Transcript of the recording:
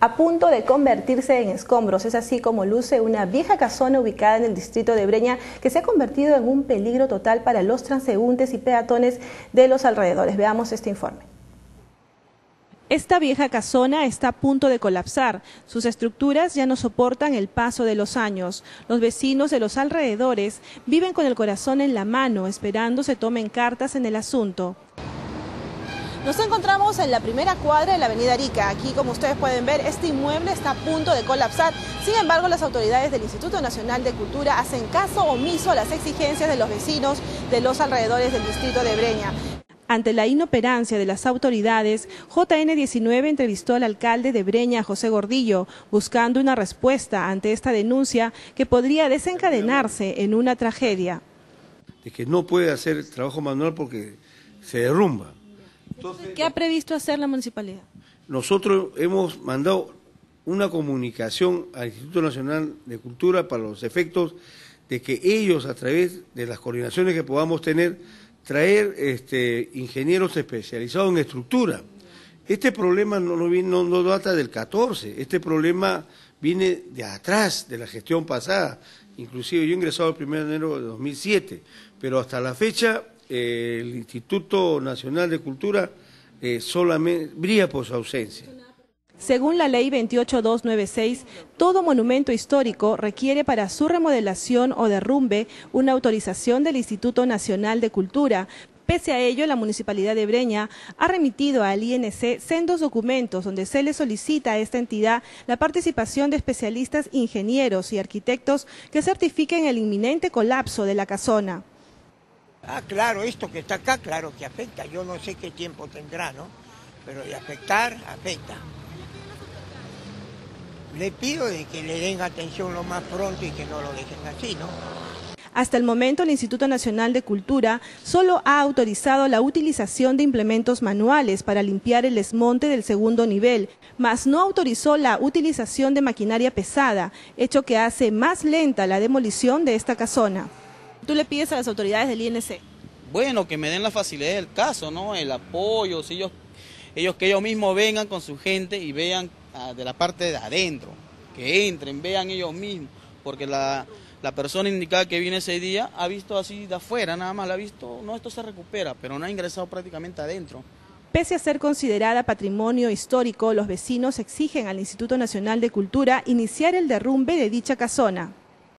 a punto de convertirse en escombros. Es así como luce una vieja casona ubicada en el distrito de Breña que se ha convertido en un peligro total para los transeúntes y peatones de los alrededores. Veamos este informe. Esta vieja casona está a punto de colapsar. Sus estructuras ya no soportan el paso de los años. Los vecinos de los alrededores viven con el corazón en la mano, esperando se tomen cartas en el asunto. Nos encontramos en la primera cuadra de la avenida Arica. Aquí, como ustedes pueden ver, este inmueble está a punto de colapsar. Sin embargo, las autoridades del Instituto Nacional de Cultura hacen caso omiso a las exigencias de los vecinos de los alrededores del distrito de Breña. Ante la inoperancia de las autoridades, JN19 entrevistó al alcalde de Breña, José Gordillo, buscando una respuesta ante esta denuncia que podría desencadenarse en una tragedia. De que no puede hacer trabajo manual porque se derrumba. ¿Qué ha previsto hacer la municipalidad? Nosotros hemos mandado una comunicación al Instituto Nacional de Cultura para los efectos de que ellos, a través de las coordinaciones que podamos tener, traer este, ingenieros especializados en estructura. Este problema no, no, no, data del 14, este problema viene de atrás, de la gestión pasada. Inclusive yo he ingresado el 1 de enero de 2007, pero hasta la fecha el Instituto Nacional de Cultura eh, solamente brilla por su ausencia. Según la ley 28296, todo monumento histórico requiere para su remodelación o derrumbe una autorización del Instituto Nacional de Cultura. Pese a ello, la Municipalidad de Breña ha remitido al INC sendos documentos donde se le solicita a esta entidad la participación de especialistas ingenieros y arquitectos que certifiquen el inminente colapso de la casona. Ah, claro, esto que está acá, claro que afecta. Yo no sé qué tiempo tendrá, ¿no? Pero de afectar, afecta le pido de que le den atención lo más pronto y que no lo dejen así, ¿no? Hasta el momento, el Instituto Nacional de Cultura solo ha autorizado la utilización de implementos manuales para limpiar el desmonte del segundo nivel, mas no autorizó la utilización de maquinaria pesada, hecho que hace más lenta la demolición de esta casona. ¿Tú le pides a las autoridades del INC? Bueno, que me den la facilidad del caso, ¿no? El apoyo, si ellos, ellos que ellos mismos vengan con su gente y vean de la parte de adentro, que entren, vean ellos mismos, porque la, la persona indicada que viene ese día ha visto así de afuera, nada más la ha visto, no, esto se recupera, pero no ha ingresado prácticamente adentro. Pese a ser considerada patrimonio histórico, los vecinos exigen al Instituto Nacional de Cultura iniciar el derrumbe de dicha casona.